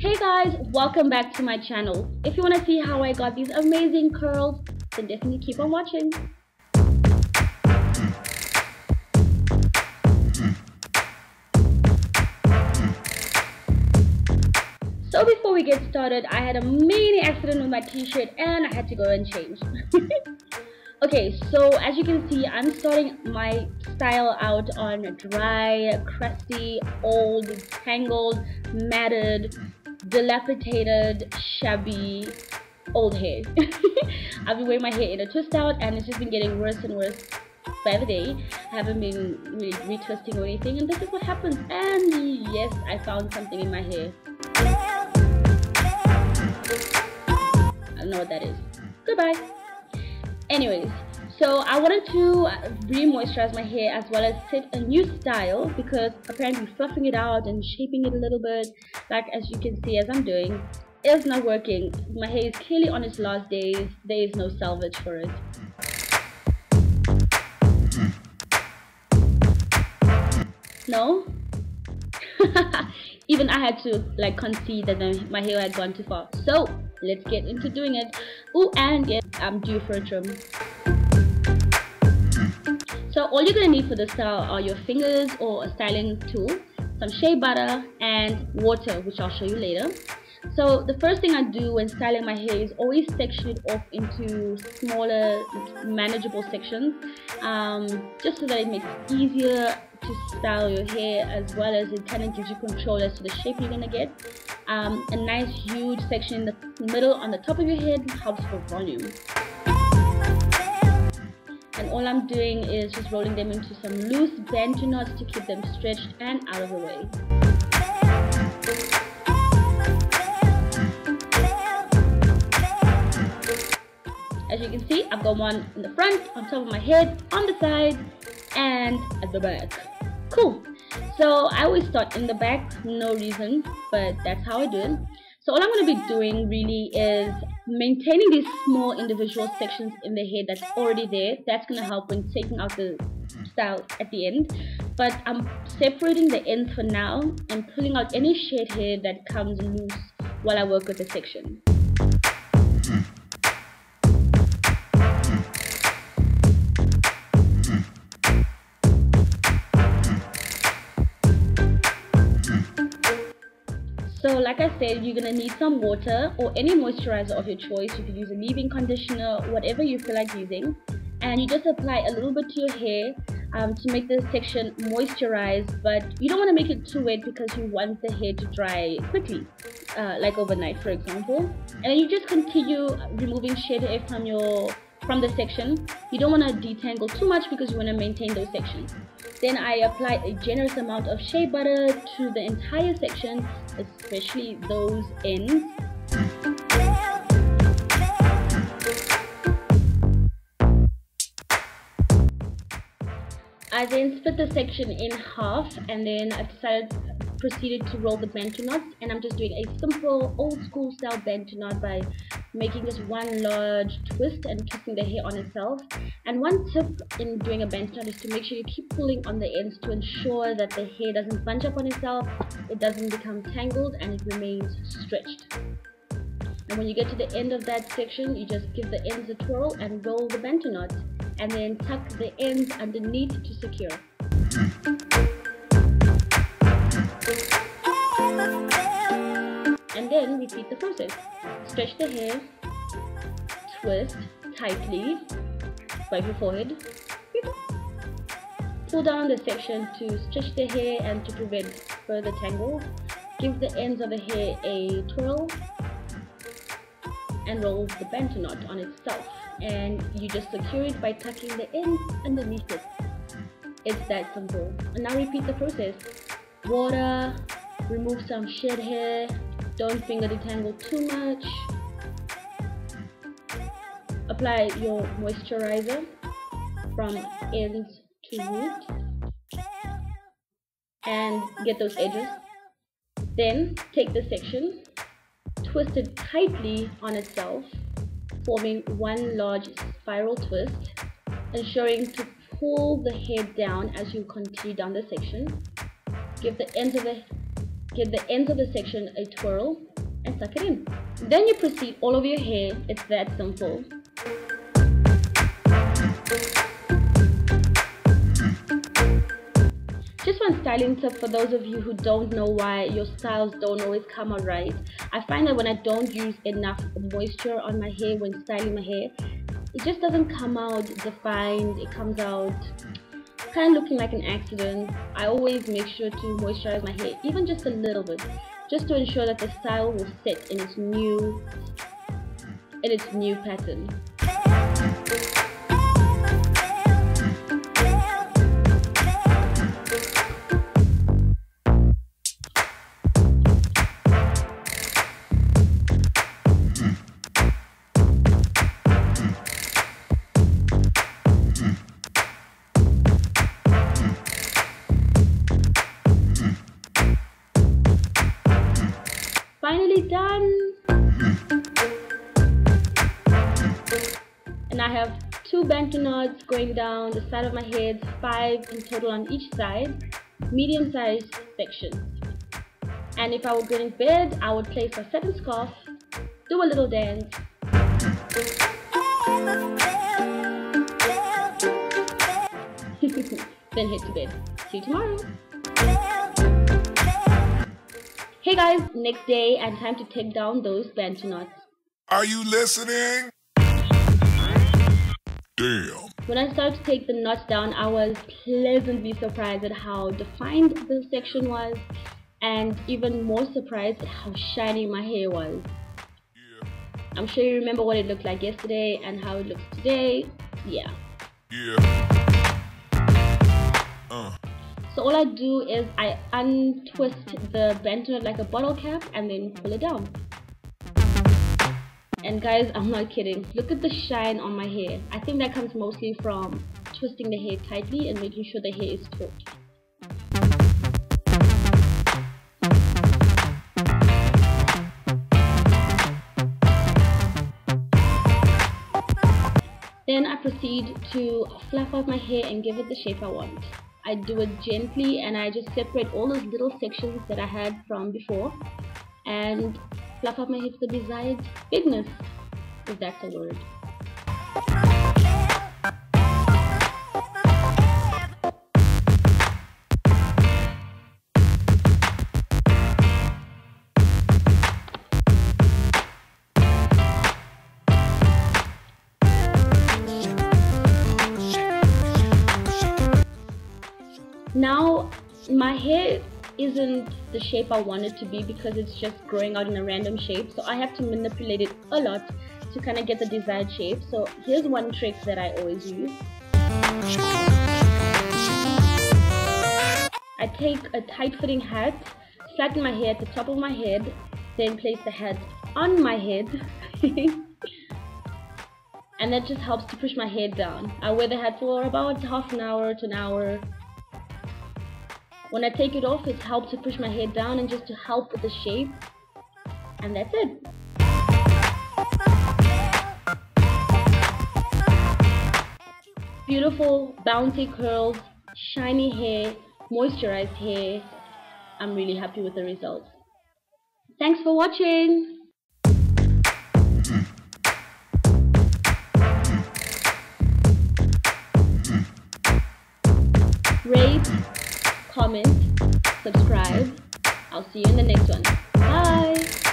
Hey guys, welcome back to my channel. If you want to see how I got these amazing curls, then definitely keep on watching. So before we get started, I had a mini accident with my t-shirt and I had to go and change. okay, so as you can see, I'm starting my style out on dry, crusty, old, tangled, matted, dilapidated, shabby, old hair. I've been wearing my hair in a twist out and it's just been getting worse and worse by the day. I haven't been really retwisting or anything and this is what happens. And yes, I found something in my hair. I don't know what that is. Goodbye. Anyways, so I wanted to re-moisturize my hair as well as set a new style because apparently fluffing it out and shaping it a little bit, like as you can see as I'm doing, is not working. My hair is clearly on its last days. There is no salvage for it. No? Even I had to like concede that my hair had gone too far. So let's get into doing it. Oh, and yes, I'm due for a trim. So all you're gonna need for this style are your fingers or a styling tool, some shea butter, and water, which I'll show you later. So the first thing I do when styling my hair is always section it off into smaller, manageable sections, um, just so that it makes it easier to style your hair as well as it kind of gives you control as to the shape you're gonna get. Um, a nice huge section in the middle on the top of your head helps for volume. And all I'm doing is just rolling them into some loose bantu knots to keep them stretched and out of the way. As you can see, I've got one in the front, on top of my head, on the side, and at the back. Cool. So I always start in the back, no reason, but that's how I do it. So all I'm going to be doing really is maintaining these small individual sections in the head that's already there. That's going to help when taking out the style at the end. But I'm separating the ends for now and pulling out any shed hair that comes loose while I work with the section. Like I said, you're going to need some water or any moisturizer of your choice. You could use a leave-in conditioner, whatever you feel like using. And you just apply a little bit to your hair um, to make the section moisturized. But you don't want to make it too wet because you want the hair to dry quickly, uh, like overnight for example. And you just continue removing shed hair from your from the section. You don't want to detangle too much because you want to maintain those sections. Then I apply a generous amount of shea butter to the entire section, especially those ends. I then split the section in half and then I decided proceeded to roll the bantu knots and I'm just doing a simple old school style bantu knot by making just one large twist and twisting the hair on itself. And one tip in doing a bantu knot is to make sure you keep pulling on the ends to ensure that the hair doesn't bunch up on itself it doesn't become tangled and it remains stretched. And when you get to the end of that section you just give the ends a twirl and roll the bantu knot and then tuck the ends underneath to secure then repeat the process. Stretch the hair, twist tightly, wipe your forehead, pull down the section to stretch the hair and to prevent further tangles. Give the ends of the hair a twirl and roll the bantu knot on itself and you just secure it by tucking the ends underneath it. It's that simple. And now repeat the process. Water, remove some shed hair don't finger detangle too much. Apply your moisturizer from ends to root. And get those edges. Then take the section twist it tightly on itself forming one large spiral twist ensuring to pull the head down as you continue down the section. Give the ends of the give the ends of the section a twirl and suck it in. Then you proceed all over your hair. It's that simple. Just one styling tip for those of you who don't know why your styles don't always come out right. I find that when I don't use enough moisture on my hair when styling my hair, it just doesn't come out defined. It comes out kind of looking like an accident. I always make sure to moisturize my hair, even just a little bit, just to ensure that the style will sit in its new in its new pattern. Finally done. And I have two bantu knots going down the side of my head five in total on each side medium sized sections and if I were going to bed I would place a satin scarf do a little dance. Then head to bed. See you tomorrow Hey guys, next day and time to take down those bantu knots. Are you listening? Damn. When I started to take the knots down, I was pleasantly surprised at how defined the section was and even more surprised at how shiny my hair was. Yeah. I'm sure you remember what it looked like yesterday and how it looks today. Yeah. Yeah. Uh. So all I do is I untwist the knot like a bottle cap and then pull it down. And guys, I'm not kidding. Look at the shine on my hair. I think that comes mostly from twisting the hair tightly and making sure the hair is taut. Then I proceed to fluff out my hair and give it the shape I want. I do it gently and I just separate all those little sections that I had from before and fluff up my to the desired bigness, if that's a word. Now, my hair isn't the shape I want it to be because it's just growing out in a random shape. So I have to manipulate it a lot to kind of get the desired shape. So here's one trick that I always use. I take a tight fitting hat, flatten my hair at the top of my head, then place the hat on my head. and that just helps to push my head down. I wear the hat for about half an hour to an hour when I take it off, it helps to push my head down and just to help with the shape. And that's it. Beautiful, bouncy curls, shiny hair, moisturized hair. I'm really happy with the results. Thanks for watching. comment, subscribe. I'll see you in the next one. Bye!